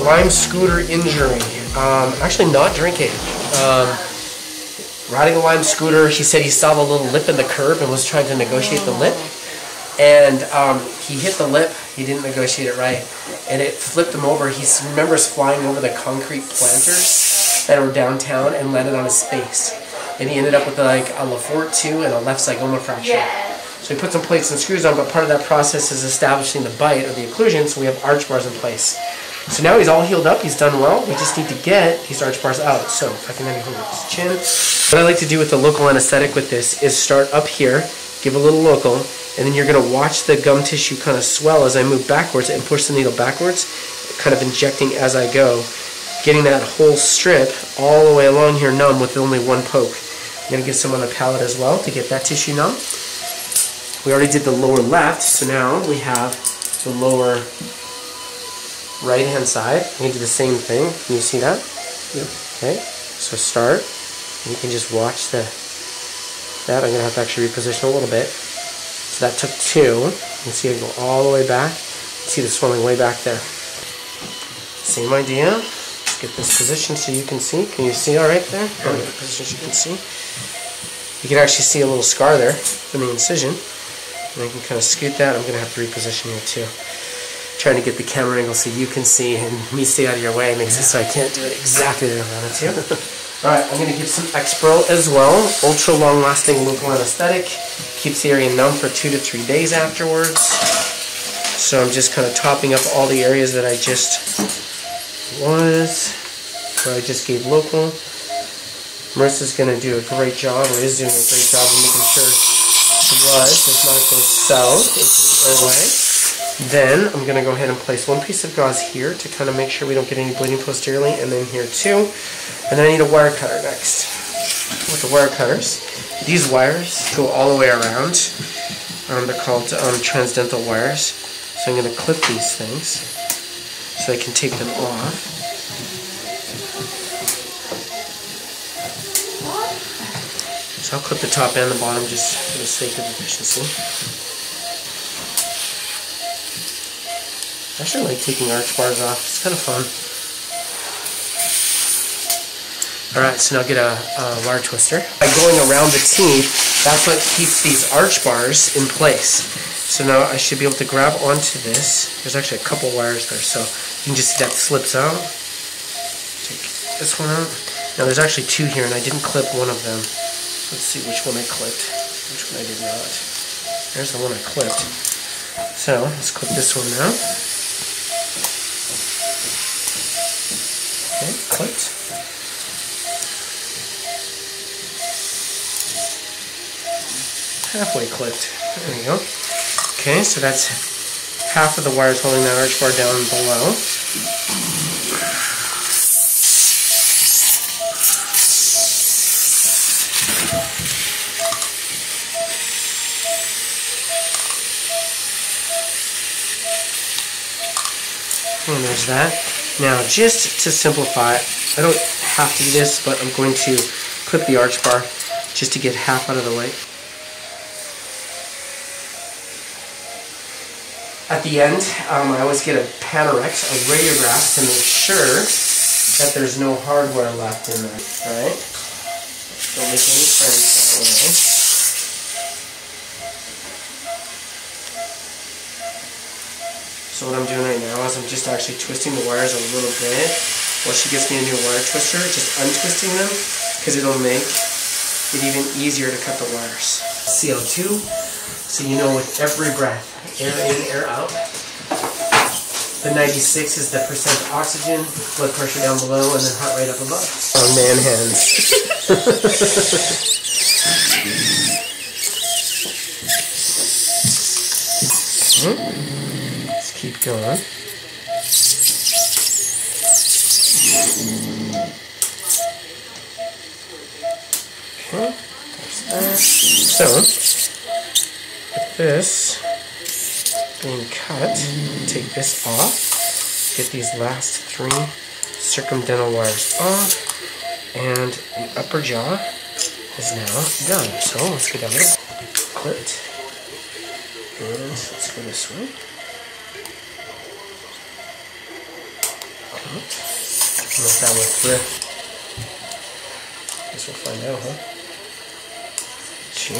Lime scooter injury. Um, actually, not drinking. Um, riding a Lime scooter, he said he saw the little lip in the curb and was trying to negotiate the lip. And um, he hit the lip, he didn't negotiate it right, and it flipped him over. He remembers flying over the concrete planters that were downtown and landed on his face. And he ended up with like a Lefort 2 and a left zygoma fracture. Yeah. So he put some plates and screws on, but part of that process is establishing the bite or the occlusion, so we have arch bars in place. So now he's all healed up, he's done well, we just need to get these arch bars out. So if I can maybe hold up his chin. What I like to do with the local anesthetic with this is start up here, give a little local, and then you're gonna watch the gum tissue kind of swell as I move backwards and push the needle backwards, kind of injecting as I go, getting that whole strip all the way along here numb with only one poke. I'm gonna give some on the palate as well to get that tissue numb. We already did the lower left, so now we have the lower right hand side. I'm gonna do the same thing. Can you see that? Yep. Okay, so start. And you can just watch the that. I'm gonna have to actually reposition a little bit. So that took two. You can see I go all the way back. See the swelling way back there. Same idea. Let's get this position so you can see. Can you see all right there? Oh, the position so you can see. You can actually see a little scar there from the incision. And I can kind of scoot that. I'm going to have to reposition here too. Trying to get the camera angle so you can see and me stay out of your way makes it so I can't do it exactly the way I want to. Alright, I'm going to give some Exparel as well. Ultra long lasting local anesthetic. Keeps the area numb for two to three days afterwards. So I'm just kind of topping up all the areas that I just was, where I just gave local. Marissa's going to do a great job, or is doing a great job of making sure blood does not go south into the airway. Then I'm going to go ahead and place one piece of gauze here to kind of make sure we don't get any bleeding posteriorly, and then here too. And then I need a wire cutter next. With the wire cutters, these wires go all the way around. Um, they're called um, transdental wires. So I'm going to clip these things so I can take them off. So I'll clip the top and the bottom just for the sake of efficiency. I actually like taking arch bars off. It's kind of fun. Alright, so now get a, a wire twister. By going around the teeth, that's what keeps these arch bars in place. So now I should be able to grab onto this. There's actually a couple wires there, so you can just see that slips out. Take this one out. Now there's actually two here, and I didn't clip one of them. Let's see which one I clipped, which one I did not. There's the one I clipped. So let's clip this one now. Clipped. Halfway clipped. There we go. Okay, so that's half of the wires holding that arch bar down below. And there's that. Now, just to simplify, I don't have to do this, but I'm going to clip the arch bar just to get half out of the way. At the end, um, I always get a Panorex, a radiograph, to make sure that there's no hardware left in there. Alright? Don't make any friends that way. So what I'm doing right now is I'm just actually twisting the wires a little bit while she gets me a new wire twister, just untwisting them because it'll make it even easier to cut the wires. CO2, so you know with every breath, air in, air out. The 96 is the percent oxygen, blood pressure down below, and then heart rate up above. On man hands. okay. There's that. So, with this being cut, take this off, get these last three circumdental wires off, and the upper jaw is now done. So let's go down clipped, and let's go this way. Don't know if that went through. Guess we'll find out, huh? Did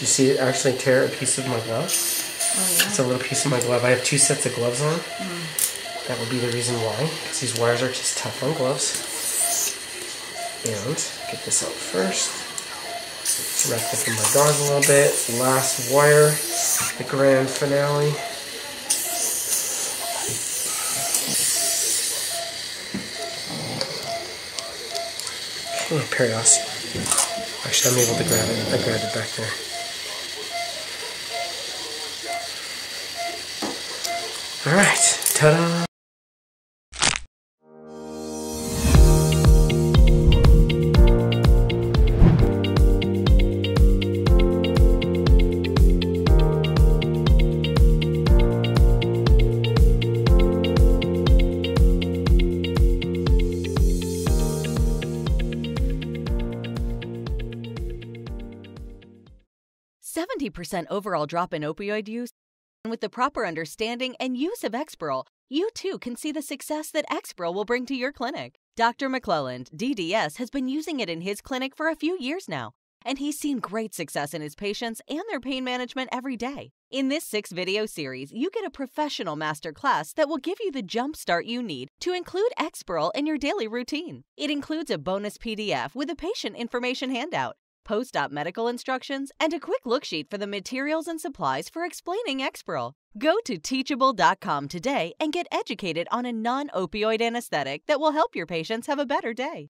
You see it actually tear a piece of my glove? Oh yeah. It's a little piece of my glove. I have two sets of gloves on. Mm. That would be the reason why, because these wires are just tough on gloves. And get this out first. Wrap this in my gauze a little bit. Last wire, the grand finale. Okay, Perios. Actually, I'm able to grab it. I grabbed it back there. Alright, ta-da! Percent overall drop in opioid use And with the proper understanding and use of Exparel, you too can see the success that Exparel will bring to your clinic. Dr. McLelland, DDS, has been using it in his clinic for a few years now, and he's seen great success in his patients and their pain management every day. In this six video series, you get a professional masterclass that will give you the jumpstart you need to include Exparel in your daily routine. It includes a bonus PDF with a patient information handout post-op medical instructions, and a quick look sheet for the materials and supplies for explaining Exparel. Go to teachable.com today and get educated on a non-opioid anesthetic that will help your patients have a better day.